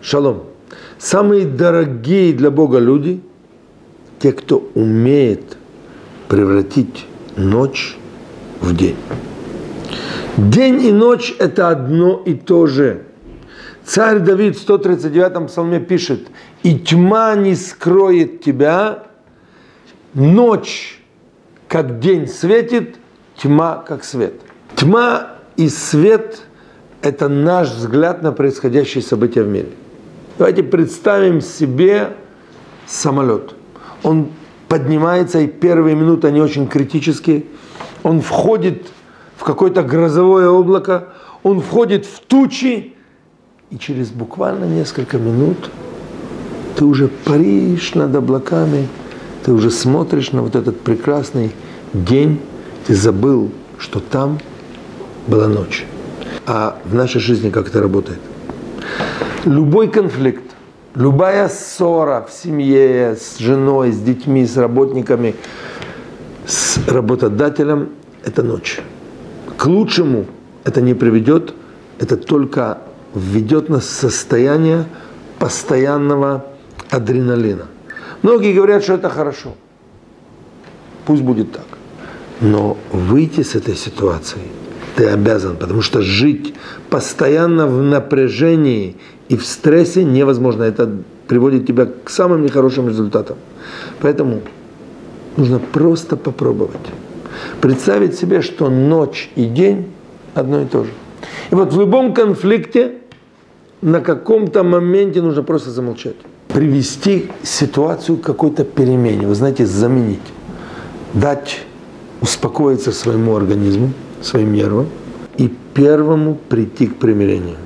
Шалом. Самые дорогие для Бога люди – те, кто умеет превратить ночь в день. День и ночь – это одно и то же. Царь Давид в 139-м псалме пишет, «И тьма не скроет тебя, ночь, как день светит, тьма, как свет». Тьма и свет – это наш взгляд на происходящие события в мире. Давайте представим себе самолет. Он поднимается, и первые минуты, они очень критические. Он входит в какое-то грозовое облако, он входит в тучи, и через буквально несколько минут ты уже паришь над облаками, ты уже смотришь на вот этот прекрасный день, ты забыл, что там была ночь. А в нашей жизни как это работает? Любой конфликт, любая ссора в семье, с женой, с детьми, с работниками, с работодателем – это ночь. К лучшему это не приведет, это только введет нас в состояние постоянного адреналина. Многие говорят, что это хорошо. Пусть будет так. Но выйти с этой ситуации ты обязан, потому что жить постоянно в напряжении и в стрессе невозможно. Это приводит тебя к самым нехорошим результатам. Поэтому нужно просто попробовать. Представить себе, что ночь и день одно и то же. И вот в любом конфликте на каком-то моменте нужно просто замолчать. Привести ситуацию к какой-то перемене. Вы знаете, заменить. Дать успокоиться своему организму, своим нервам и первому прийти к примирению.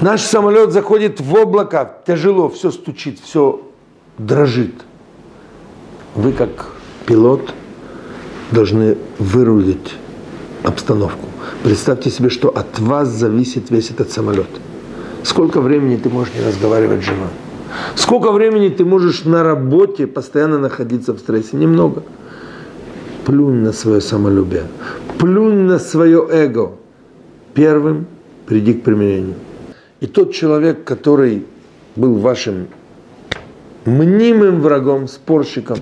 Наш самолет заходит в облако, тяжело, все стучит, все дрожит. Вы как пилот должны вырулить обстановку. Представьте себе, что от вас зависит весь этот самолет. Сколько времени ты можешь не разговаривать с женой? Сколько времени ты можешь на работе постоянно находиться в стрессе? Немного. Плюнь на свое самолюбие. Плюнь на свое эго. Первым приди к примирению. И тот человек, который был вашим мнимым врагом, спорщиком,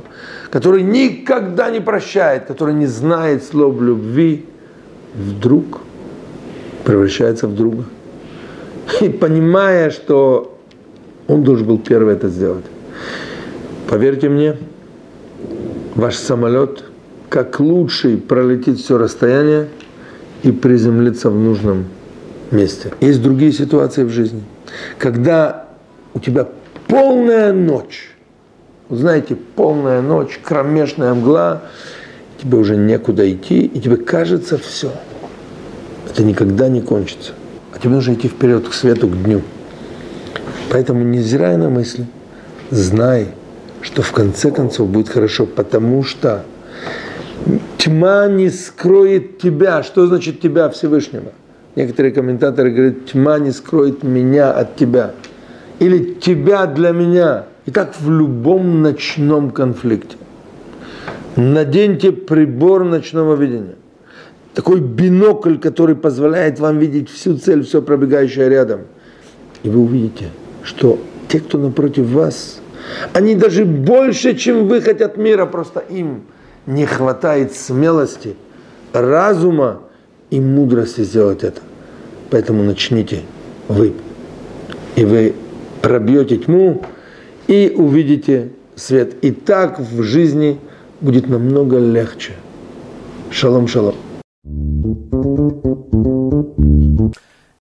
который никогда не прощает, который не знает слов любви, вдруг превращается в друга. И понимая, что он должен был первый это сделать. Поверьте мне, ваш самолет как лучший пролетит все расстояние и приземлится в нужном месте. Есть другие ситуации в жизни, когда у тебя полная ночь, знаете, полная ночь, кромешная мгла, тебе уже некуда идти, и тебе кажется все. Это никогда не кончится. А тебе нужно идти вперед к свету, к дню. Поэтому, невзирая на мысли, знай, что в конце концов будет хорошо, потому что тьма не скроет тебя. Что значит тебя Всевышнего? Некоторые комментаторы говорят, тьма не скроет меня от тебя. Или тебя для меня. И так в любом ночном конфликте. Наденьте прибор ночного видения. Такой бинокль, который позволяет вам видеть всю цель, все пробегающее рядом. И вы увидите, что те, кто напротив вас, они даже больше, чем вы хотят мира, просто им не хватает смелости, разума и мудрости сделать это. Поэтому начните вы. И вы пробьете тьму и увидите свет. И так в жизни будет намного легче. Шалом, шалом.